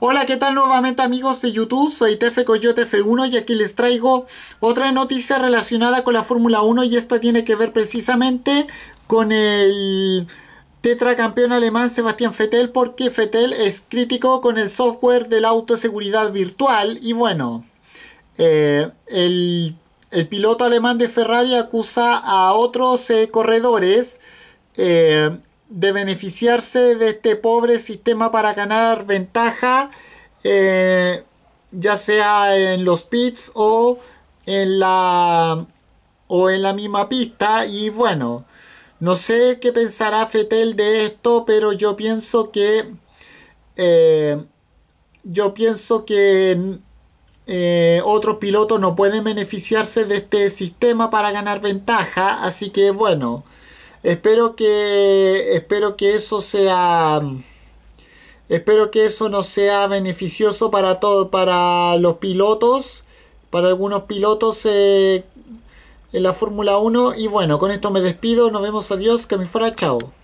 Hola, ¿qué tal nuevamente amigos de YouTube? Soy Tefe Coyote F1 y aquí les traigo otra noticia relacionada con la Fórmula 1 y esta tiene que ver precisamente con el tetracampeón alemán Sebastián Vettel porque Vettel es crítico con el software de la autoseguridad virtual y bueno, eh, el, piloto alemán de Ferrari acusa a otros eh, corredores eh, de beneficiarse de este pobre sistema para ganar ventaja, eh, ya sea en los pits o en la o en la misma pista. Y bueno no sé qué pensará Fetel de esto pero yo pienso que eh, yo pienso que eh, otros pilotos no pueden beneficiarse de este sistema para ganar ventaja. Así que bueno Espero que, espero que eso sea, espero que eso no sea beneficioso para todo, para los pilotos, para algunos pilotos eh, en la Fórmula 1. Y bueno, con esto me despido, nos vemos, adiós, que me fuera, chao.